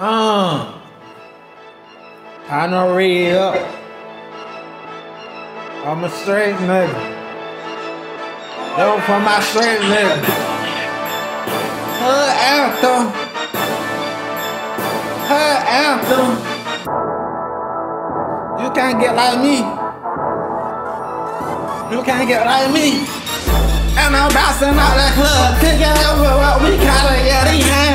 Uh, I know read up. I'm a straight nigga. Go for my straight nigga. Her anthem. Her anthem. You can't get like me. You can't get like me. And I'm bouncing out that club, kicking over what we call it. Yeah,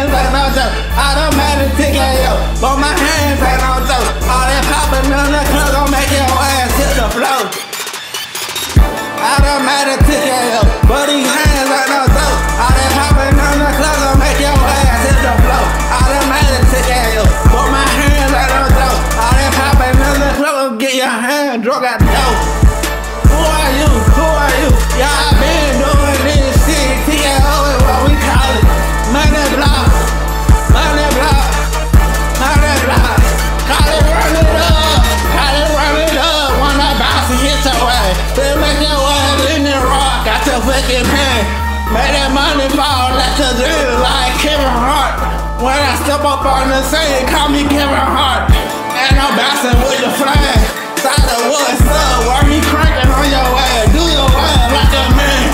Automatic yo. But these hands ain't no joke. All that popping in the club gon' make your ass hit the floor. Automatic. But my hands ain't no joke. All that popping in the club gon' get your hand drunk the Money fall like a drill like Kevin Hart. When I step up on the scene, call me Kevin Hart. And I'm bouncing with the flag. Side what's up? Why me cranking on your ass? Do your ass like a man.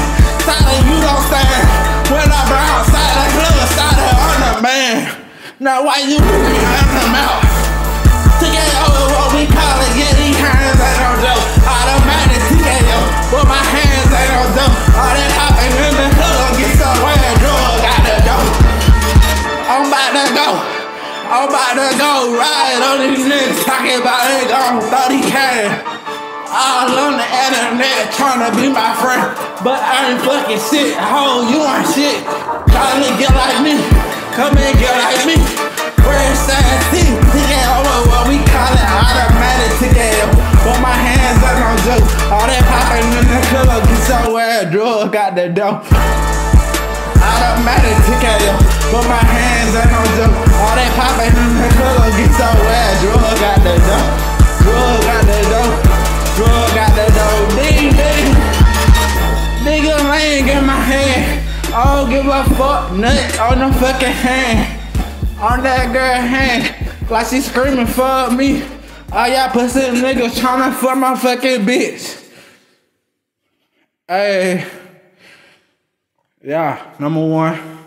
Side you don't stand. When I bounce, side the club, side on the man. Now why you put me on the mouth? TKO is what we call it. Yeah, these hands ain't no I'm about to go ride on these niggas talking about they gon' 30k. All on the internet trying to be my friend, but I ain't fucking shit. Ho, you ain't shit. Trying to get like me, come and get like me. Where's that thing? TKO, oh, what oh, oh, we call it, automatic TKO. But my hands ain't no joke. All that popping in the club, get somewhere, drug got the dough. Automatic I don't give a fuck. Nut on the fucking hand. On that girl hand. Like she screaming fuck me. All y'all pussy niggas tryna fuck my fucking bitch. Hey. Yeah, number one.